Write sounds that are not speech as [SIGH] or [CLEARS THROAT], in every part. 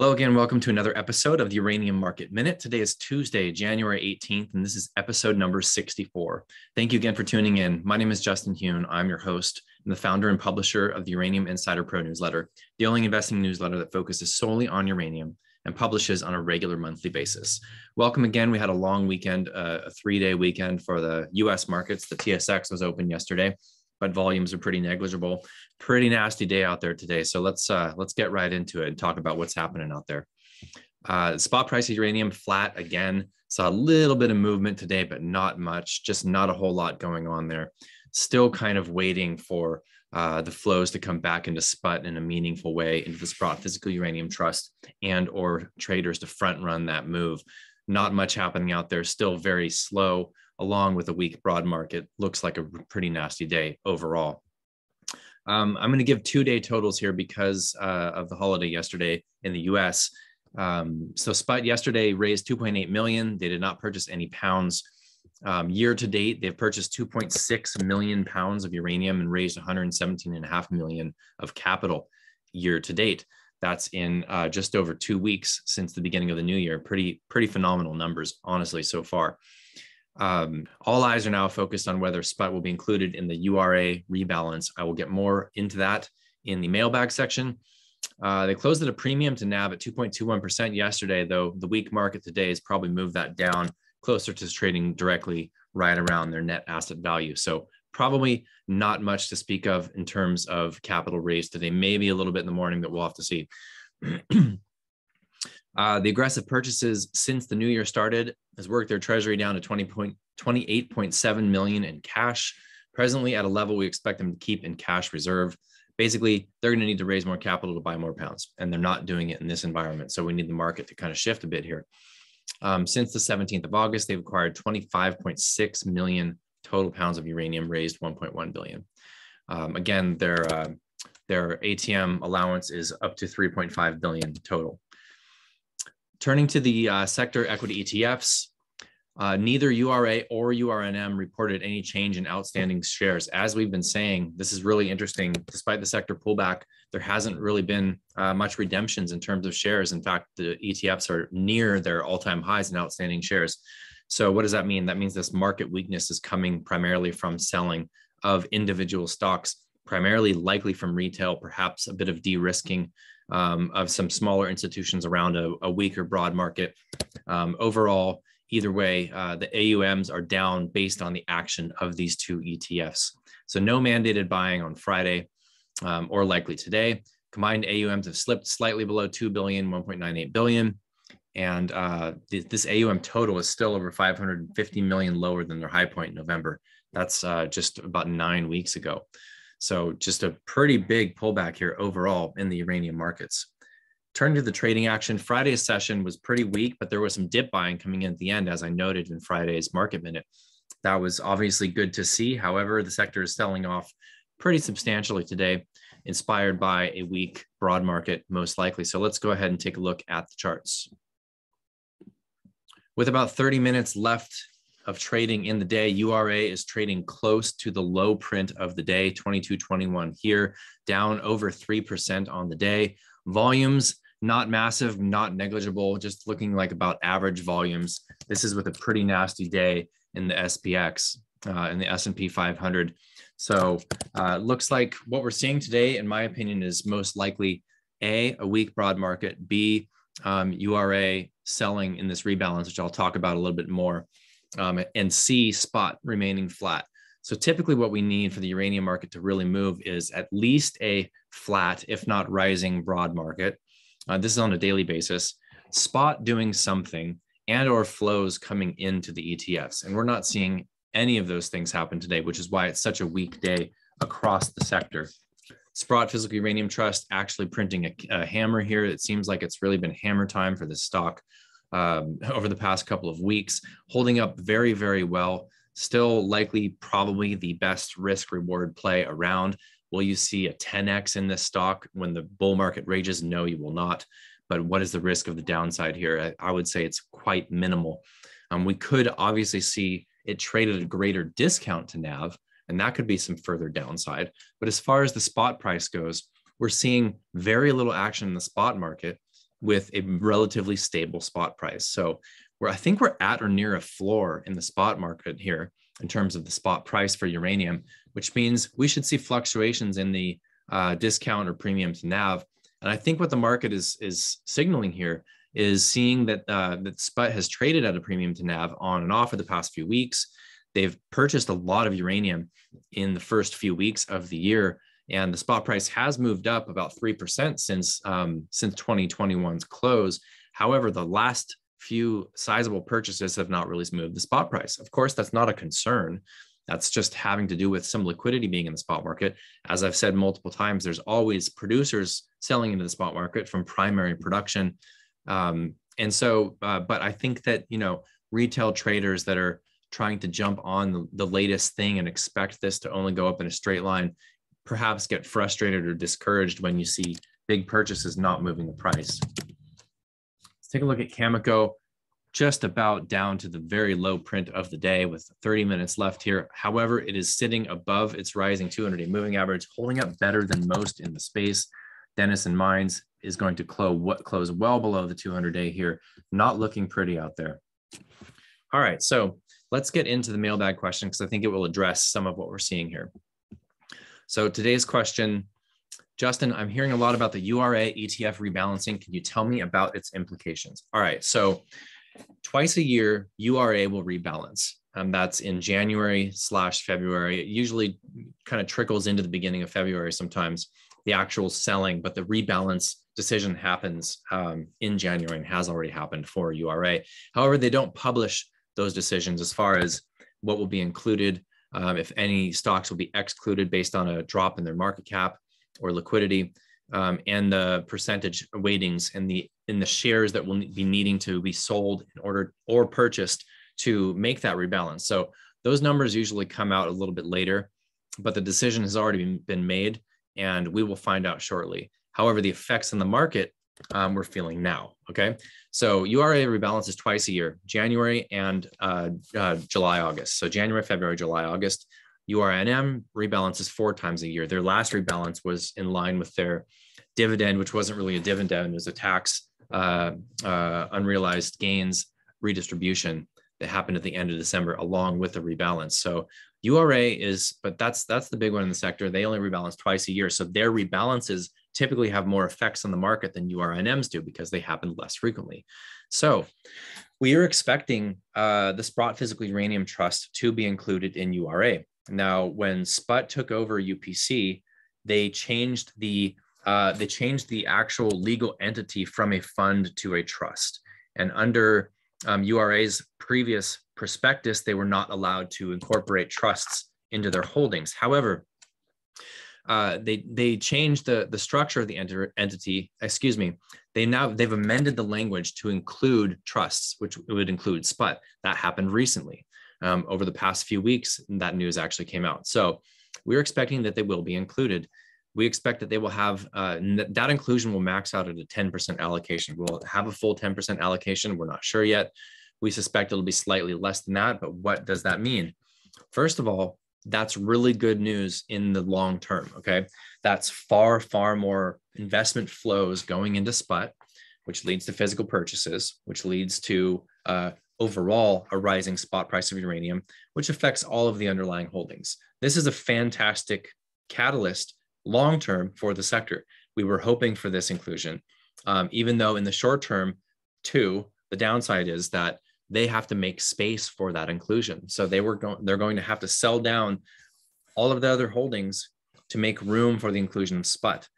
Hello again. Welcome to another episode of the Uranium Market Minute. Today is Tuesday, January 18th, and this is episode number 64. Thank you again for tuning in. My name is Justin Huhn. I'm your host and the founder and publisher of the Uranium Insider Pro newsletter, the only investing newsletter that focuses solely on uranium and publishes on a regular monthly basis. Welcome again. We had a long weekend, uh, a three day weekend for the US markets. The TSX was open yesterday but volumes are pretty negligible. Pretty nasty day out there today. So let's uh, let's get right into it and talk about what's happening out there. Uh, spot price of uranium flat again. Saw a little bit of movement today, but not much. Just not a whole lot going on there. Still kind of waiting for uh, the flows to come back into SPUT in a meaningful way into the Sprott Physical Uranium Trust and or traders to front run that move. Not much happening out there. Still very slow along with a weak broad market, looks like a pretty nasty day overall. Um, I'm going to give two day totals here because uh, of the holiday yesterday in the US. Um, so SPUT yesterday raised 2.8 million. They did not purchase any pounds. Um, year to date, they've purchased 2.6 million pounds of uranium and raised 117.5 million of capital year to date. That's in uh, just over two weeks since the beginning of the new year. Pretty, pretty phenomenal numbers, honestly, so far. Um, all eyes are now focused on whether SPUT will be included in the URA rebalance. I will get more into that in the mailbag section. Uh, they closed at a premium to NAV at 2.21% yesterday, though the weak market today has probably moved that down closer to trading directly right around their net asset value. So probably not much to speak of in terms of capital raised today. Maybe a little bit in the morning, but we'll have to see. [CLEARS THROAT] Uh, the aggressive purchases since the new year started has worked their treasury down to 28.7 million in cash, presently at a level we expect them to keep in cash reserve. Basically, they're going to need to raise more capital to buy more pounds, and they're not doing it in this environment. So we need the market to kind of shift a bit here. Um, since the 17th of August, they've acquired 25.6 million total pounds of uranium, raised 1.1 billion. Um, again, their uh, their ATM allowance is up to 3.5 billion total. Turning to the uh, sector equity ETFs, uh, neither URA or URNM reported any change in outstanding shares. As we've been saying, this is really interesting. Despite the sector pullback, there hasn't really been uh, much redemptions in terms of shares. In fact, the ETFs are near their all-time highs in outstanding shares. So what does that mean? That means this market weakness is coming primarily from selling of individual stocks, primarily likely from retail, perhaps a bit of de-risking um, of some smaller institutions around a, a weaker broad market. Um, overall, either way, uh, the AUMs are down based on the action of these two ETFs. So no mandated buying on Friday um, or likely today. Combined AUMs have slipped slightly below 2 billion, 1.98 billion. And uh, th- this AUM total is still over 550 million lower than their high point in November. That's uh, just about nine weeks ago. So just a pretty big pullback here overall in the uranium markets. Turning to the trading action, Friday's session was pretty weak, but there was some dip buying coming in at the end, as I noted in Friday's market minute. That was obviously good to see. However, the sector is selling off pretty substantially today, inspired by a weak broad market, most likely. So let's go ahead and take a look at the charts. With about 30 minutes left of trading in the day. URA is trading close to the low print of the day, 2221 here, down over 3% on the day. Volumes, not massive, not negligible, just looking like about average volumes. This is with a pretty nasty day in the SPX, uh, in the S&P 500. So uh, looks like what we're seeing today, in my opinion, is most likely A, a weak broad market, B, um, URA selling in this rebalance, which I'll talk about a little bit more um, and C spot remaining flat. So typically what we need for the uranium market to really move is at least a flat, if not rising broad market. Uh, this is on a daily basis, spot doing something and or flows coming into the ETFs. And we're not seeing any of those things happen today, which is why it's such a weak day across the sector. Sprott Physical Uranium Trust actually printing a, a hammer here. It seems like it's really been hammer time for this stock um, [LAUGHS] over the past couple of weeks, holding up very, very well. Still likely, probably the best risk reward play around. Will you see a 10x in this stock when the bull market rages? No, you will not. But what is the risk of the downside here? I, I would say it's quite minimal. Um, we could obviously see it traded a greater discount to NAV, and that could be some further downside. But as far as the spot price goes, we're seeing very little action in the spot market with a relatively stable spot price. So where I think we're at or near a floor in the spot market here in terms of the spot price for uranium, which means we should see fluctuations in the uh, discount or premium to NAV. And I think what the market is is signaling here is seeing that uh, that SPUT has traded at a premium to NAV on and off for the past few weeks. They've purchased a lot of uranium in the first few weeks of the year, and the spot price has moved up about three percent since um, since 2021's close. However, the last few sizable purchases have not really moved the spot price. Of course, that's not a concern. That's just having to do with some liquidity being in the spot market. As I've said multiple times, there's always producers selling into the spot market from primary production. Um, and so, uh, but I think that, you know, retail traders that are trying to jump on the, the latest thing and expect this to only go up in a straight line perhaps get frustrated or discouraged when you see big purchases not moving the price. Let's take a look at Cameco, just about down to the very low print of the day with 30 minutes left here. However, it is sitting above its rising 200-day moving average, holding up better than most in the space. Denison Mines is going to close, close well below the 200-day here, not looking pretty out there. All right, so let's get into the mailbag question because I think it will address some of what we're seeing here. So today's question, Justin, I'm hearing a lot about the URA ETF rebalancing. Can you tell me about its implications? All right. So twice a year, URA will rebalance. Um, that's in January slash February. It usually kind of trickles into the beginning of February sometimes, the actual selling, but the rebalance decision happens um, in January and has already happened for URA. However, they don't publish those decisions as far as what will be included um, if any stocks will be excluded based on a drop in their market cap or liquidity, um, and the percentage weightings and the in the shares that will be needing to be sold in order or purchased to make that rebalance. So those numbers usually come out a little bit later, but the decision has already been made, and we will find out shortly. However, the effects in the market um, we're feeling now. Okay. So URA rebalances twice a year, January and uh, uh, July, August. So January, February, July, August. URNM rebalances four times a year. Their last rebalance was in line with their dividend, which wasn't really a dividend, it was a tax uh, uh, unrealized gains redistribution that happened at the end of December, along with the rebalance. So URA is, but that's that's the big one in the sector. They only rebalance twice a year, so their rebalances typically have more effects on the market than URNMs do because they happen less frequently. So we are expecting uh, the Sprott Physical Uranium Trust to be included in URA. Now, when SPUT took over UPC, they changed the uh, they changed the actual legal entity from a fund to a trust. And under um, URA's previous prospectus, they were not allowed to incorporate trusts into their holdings. However, uh, they they changed the the structure of the enter, entity. Excuse me. They now they've amended the language to include trusts, which would include SPUT. That happened recently. Um, over the past few weeks, that news actually came out. So we're expecting that they will be included. We expect that they will have uh, that inclusion will max out at a 10% allocation. We'll have a full 10% allocation. We're not sure yet. We suspect it'll be slightly less than that. But what does that mean? First of all, that's really good news in the long term. Okay. That's far, far more investment flows going into SPUT, which leads to physical purchases, which leads to uh, overall a rising spot price of uranium, which affects all of the underlying holdings. This is a fantastic catalyst long term for the sector. We were hoping for this inclusion, um, even though in the short term, too, the downside is that they have to make space for that inclusion. So they were going, they're going to have to sell down all of the other holdings to make room for the inclusion of SPUT.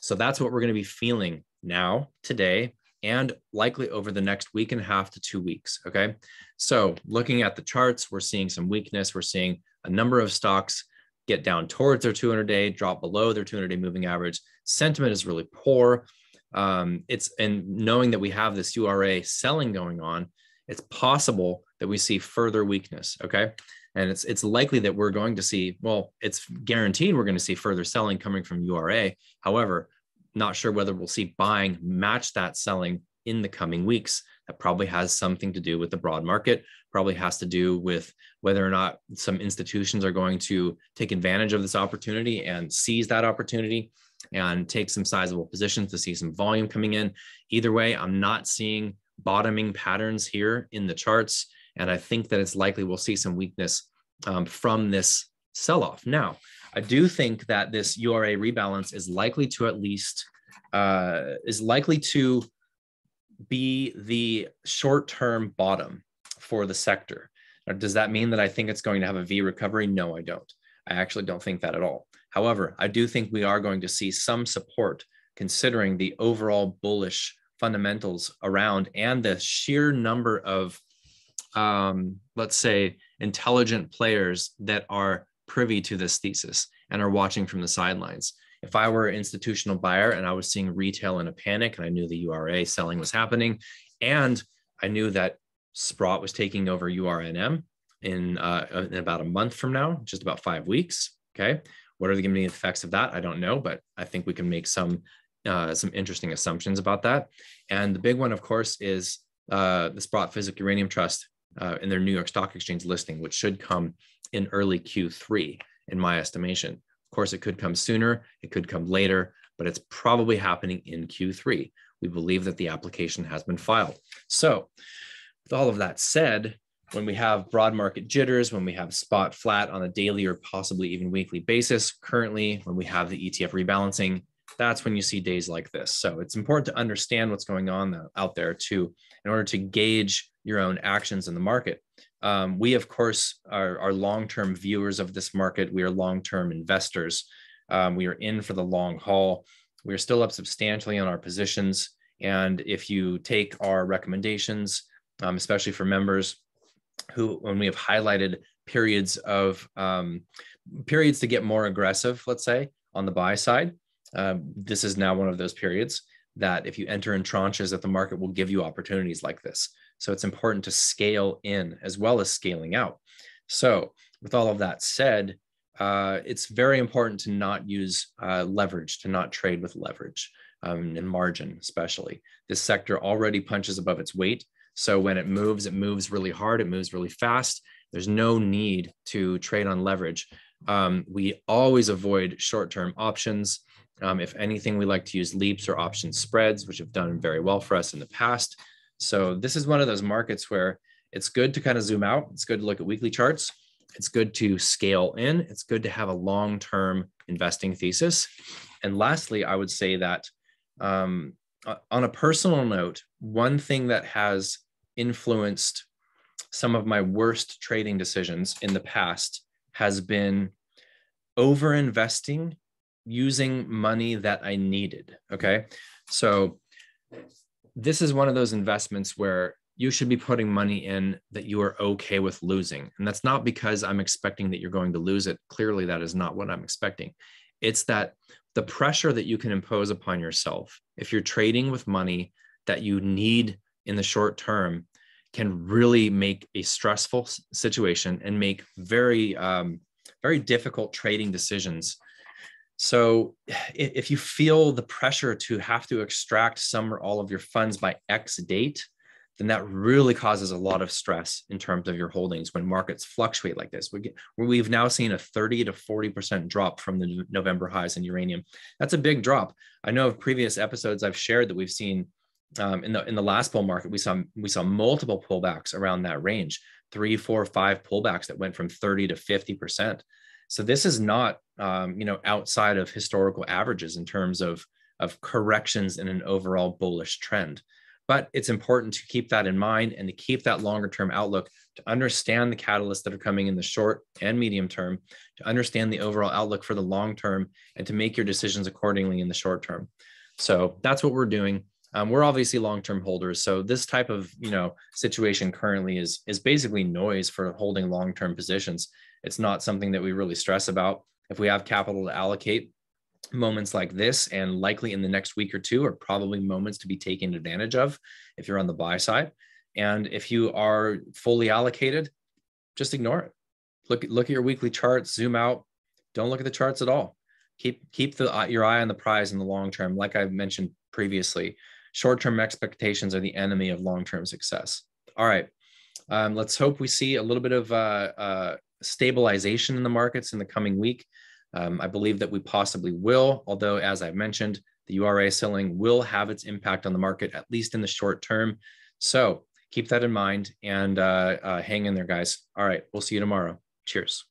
So that's what we're going to be feeling now, today, and likely over the next week and a half to two weeks. Okay. So looking at the charts, we're seeing some weakness. We're seeing a number of stocks get down towards their 200 day, drop below their 200 day moving average. Sentiment is really poor. Um, it's and knowing that we have this URA selling going on, it's possible that we see further weakness. Okay. And it's it's likely that we're going to see, well, it's guaranteed we're going to see further selling coming from URA. However, not sure whether we'll see buying match that selling in the coming weeks. That probably has something to do with the broad market, probably has to do with whether or not some institutions are going to take advantage of this opportunity and seize that opportunity. and take some sizable positions to see some volume coming in. Either way, I'm not seeing bottoming patterns here in the charts. And I think that it's likely we'll see some weakness um, from this sell off. Now, I do think that this URA rebalance is likely to at least uh, is likely to be the short term bottom for the sector. Now, does that mean that I think it's going to have a V recovery? No, I don't. I actually don't think that at all. However, I do think we are going to see some support considering the overall bullish fundamentals around and the sheer number of, um, let's say, intelligent players that are privy to this thesis and are watching from the sidelines. If I were an institutional buyer and I was seeing retail in a panic and I knew the URA selling was happening, and I knew that Sprott was taking over URNM in, uh, in about a month from now, just about five weeks. Okay. What are the be effects of that? I don't know, but I think we can make some uh, some interesting assumptions about that. And the big one, of course, is uh, the Sprott Physical Uranium Trust uh, in their New York Stock Exchange listing, which should come in early Q3, in my estimation. Of course, it could come sooner, it could come later, but it's probably happening in Q3. We believe that the application has been filed. So, with all of that said, when we have broad market jitters, when we have spot flat on a daily or possibly even weekly basis, currently, when we have the ETF rebalancing, that's when you see days like this. So it's important to understand what's going on out there too, in order to gauge your own actions in the market. Um, we, of course, are, are long-term viewers of this market. We are long-term investors. Um, we are in for the long haul. We are still up substantially on our positions. And if you take our recommendations, um, especially for members who, when we have highlighted periods of um, periods to get more aggressive, let's say on the buy side, um, this is now one of those periods that if you enter in tranches that the market will give you opportunities like this. So it's important to scale in as well as scaling out. So with all of that said uh, it's very important to not use uh, leverage to not trade with leverage um, and margin especially. This sector already punches above its weight. So when it moves it moves really hard it moves really fast. There's no need to trade on leverage. Um, we always avoid short-term options um, if anything, we like to use leaps or option spreads, which have done very well for us in the past. So this is one of those markets where it's good to kind of zoom out. It's good to look at weekly charts. It's good to scale in. It's good to have a long-term investing thesis. And lastly, I would say that um, on a personal note, one thing that has influenced some of my worst trading decisions in the past has been over investing using money that I needed. Okay. So this is one of those investments where you should be putting money in that you are okay with losing. And that's not because I'm expecting that you're going to lose it. Clearly, that is not what I'm expecting. It's that the pressure that you can impose upon yourself if you're trading with money that you need in the short term can really make a stressful situation and make very um, very difficult trading decisions so if you feel the pressure to have to extract some or all of your funds by X date, then that really causes a lot of stress in terms of your holdings when markets fluctuate like this. We get, we've now seen a 30 to 40% drop from the November highs in uranium. That's a big drop. I know of previous episodes I've shared that we've seen um, in the in the last bull market, we saw we saw multiple pullbacks around that range, three, four, five pullbacks that went from 30 to 50 percent. So this is not, um, you know, outside of historical averages in terms of of corrections in an overall bullish trend. But it's important to keep that in mind and to keep that longer term outlook to understand the catalysts that are coming in the short and medium term, to understand the overall outlook for the long term, and to make your decisions accordingly in the short term. So that's what we're doing. Um, we're obviously long-term holders, so this type of you know situation currently is is basically noise for holding long-term positions. It's not something that we really stress about. If we have capital to allocate, moments like this and likely in the next week or two are probably moments to be taken advantage of if you're on the buy side. And if you are fully allocated, just ignore it. Look, look at your weekly charts, zoom out. Don't look at the charts at all. Keep keep the uh, your eye on the prize in the long term. Like I've mentioned previously, short-term expectations are the enemy of long-term success. All right, um, let's hope we see a little bit of uh, uh, stabilization in the markets in the coming week. Um, I believe that we possibly will, although, as I've mentioned, the URA ceiling will have its impact on the market, at least in the short term. So keep that in mind and uh, uh, hang in there, guys. All right, we'll see you tomorrow. Cheers.